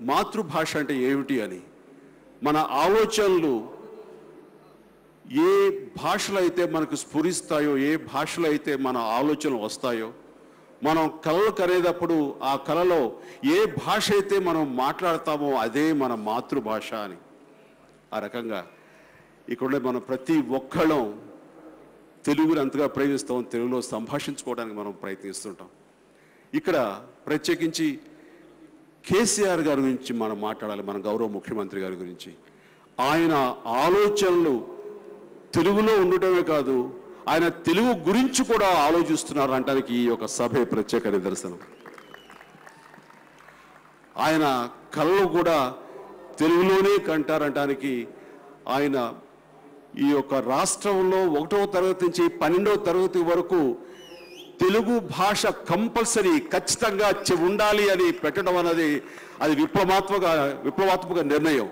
మాతృభాష అంటే ఏమిటి అని. మన ఆలోచనలు ఏ భాషలో అయితే మనకు స్ఫురిస్తాయో ఏ భాషలో అయితే మన ఆలోచనలు వస్తాయో మనం కళలు కనేటప్పుడు ఆ కళలో ఏ భాష అయితే మనం మాట్లాడతామో అదే మన మాతృభాష అని. ఆ రకంగా ఇక్కడ మనం ప్రతి ఒక్కళ్ళం తెలుగుని అంతగా ప్రేమిస్తాం తెలుగులో సంభాషించుకోవడానికి మనం ప్రయత్నిస్తుంటాం. ఇక్కడ ప్రత్యేకించి కేసీఆర్ గారి గురించి మనం మాట్లాడాలి మన గౌరవ ముఖ్యమంత్రి గారి గురించి. ఆయన ఆలోచనలు తెలుగులో ఉండటమే కాదు ఆయన తెలుగు గురించి కూడా ఆలోచిస్తున్నారు అంటానికి ఈ యొక్క సభే ప్రత్యేక నిదర్శనం. ఆయన కళలు కూడా తెలుగులోనే కంటారంటానికి ఆయన ఈ యొక్క రాష్ట్రంలో ఒకటవ తరగతి నుంచి పన్నెండవ తరగతి వరకు తెలుగు భాష కంపల్సరీ ఖచ్చితంగా ఉండాలి అని పెట్టడం అనేది అది విప్లవాత్మక విప్లవాత్మక నిర్ణయం.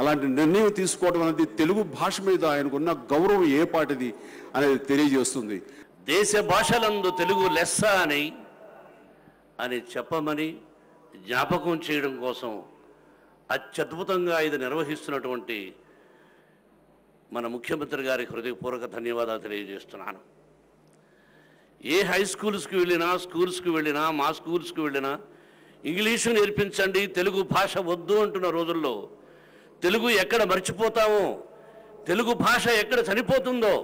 అలాంటి నిర్ణయం తీసుకోవడం అనేది తెలుగు భాష మీద ఆయనకున్న గౌరవం ఏ పాటిది అనేది తెలియజేస్తుంది. దేశ భాషలందు తెలుగు లెస్స అని అని చెప్పమని జ్ఞాపకం చేయడం కోసం అత్యద్భుతంగా ఇది నిర్వహిస్తున్నటువంటి మన ముఖ్యమంత్రి గారి హృదయపూర్వక ధన్యవాదాలు తెలియజేస్తున్నాను. ఏ హై స్కూల్స్కి వెళ్ళినా స్కూల్స్కి వెళ్ళినా మా స్కూల్స్కి వెళ్ళినా ఇంగ్లీషు నేర్పించండి తెలుగు భాష వద్దు అంటున్న రోజుల్లో తెలుగు ఎక్కడ మర్చిపోతామో తెలుగు భాష ఎక్కడ చనిపోతుందో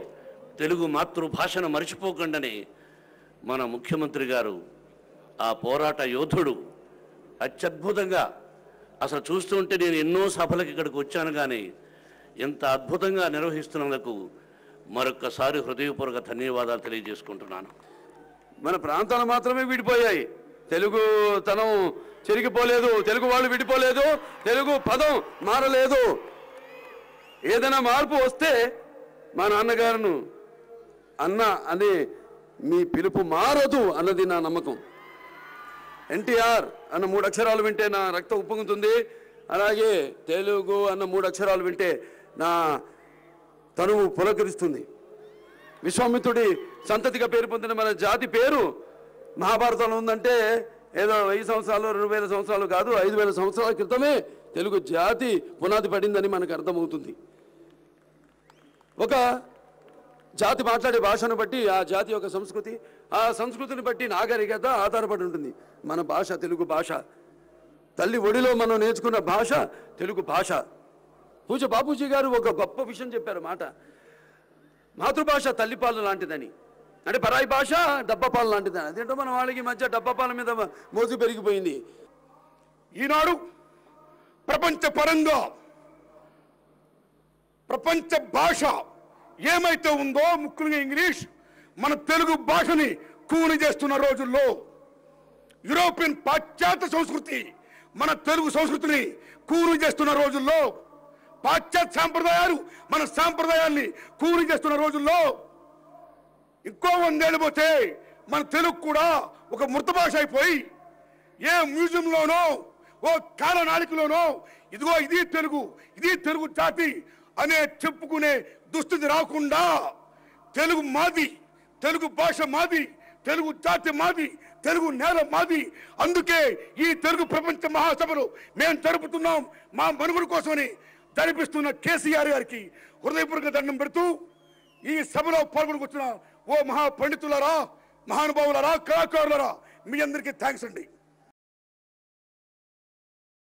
తెలుగు మాతృభాషను మర్చిపోకండని మన ముఖ్యమంత్రి గారు ఆ పోరాట యోధుడు అత్యద్భుతంగా అసలు చూస్తుంటే నేను ఎన్నో సభలకు ఇక్కడికి వచ్చాను కానీ ఎంత అద్భుతంగా నిర్వహిస్తున్నందుకు మరొక్కసారి హృదయపూర్వక ధన్యవాదాలు తెలియజేసుకుంటున్నాను. మన ప్రాంతాలు మాత్రమే విడిపోయాయి. తెలుగు తనం చెరిగిపోలేదు తెలుగు వాళ్ళు విడిపోలేదు తెలుగు పదం మారలేదు. ఏదైనా మార్పు వస్తే మా నాన్నగారును అన్న అనే మీ పిలుపు మారదు అన్నది నా నమ్మకం. ఎన్టీఆర్ అన్న మూడు అక్షరాలు వింటే నా రక్తం ఉప్పొంగుతుంది. అలాగే తెలుగు అన్న మూడు అక్షరాలు వింటే నా తనువు పులకరిస్తుంది. విశ్వామిత్రుడి సంతతిగా పేరు పొందిన మన జాతి పేరు మహాభారతంలో ఉందంటే ఏదో వెయ్యి సంవత్సరాలు రెండు వేల సంవత్సరాలు కాదు ఐదు వేల సంవత్సరాల క్రితమే తెలుగు జాతి పునాది పడిందని మనకు అర్థమవుతుంది. ఒక జాతి మాట్లాడే భాషను బట్టి ఆ జాతి యొక్క సంస్కృతి ఆ సంస్కృతిని బట్టి నాగరికత ఆధారపడి ఉంటుంది. మన భాష తెలుగు భాష. తల్లి ఒడిలో మనం నేర్చుకున్న భాష తెలుగు భాష. పూజ బాపూజీ గారు ఒక గొప్ప విషయం చెప్పారు మాట. మాతృభాష తల్లిపాలు లాంటిదని. అంటే పరాయి భాష డబ్బపాలు లాంటిదని. అదేంటో మన వాళ్ళకి మధ్య డబ్బపాల మీద మోజు పెరిగిపోయింది. ఈనాడు ప్రపంచ పరంగా ప్రపంచ భాష ఏమైతే ఉందో ముఖ్యంగా ఇంగ్లీష్ మన తెలుగు భాషని కూని చేస్తున్న రోజుల్లో యూరోపియన్ పాశ్చాత్య సంస్కృతి మన తెలుగు సంస్కృతిని కూని చేస్తున్న రోజుల్లో పాశ్చాత్య సాంప్రదాయాలు మన సాంప్రదాయాన్ని కూలి చేస్తున్న రోజుల్లో ఇంకో వందేళ్ళు పోతే మన తెలుగు కూడా ఒక మృత భాష అయిపోయి ఏ మ్యూజియంలోనో ఓ కాలనాళికలోనో ఇదిగో ఇది తెలుగు ఇది తెలుగు జాతి అనే చెప్పుకునే దుస్థితి రాకుండా తెలుగు మాది తెలుగు భాష మాది తెలుగు జాతి మాది తెలుగు నేల మాది. అందుకే ఈ తెలుగు ప్రపంచ మహాసభలు మేము జరుపుతున్నాం మా మనుగుడు కోసమని జరిపిస్తున్న కేసీఆర్ గారికి హృదయపూర్వక దండం పెడుతూ ఈ సభలో పాల్గొనుకొచ్చిన ఓ మహా పండితులరా మహానుభావులారా కళాకారులారా మీ అందరికీ థ్యాంక్స్ అండి.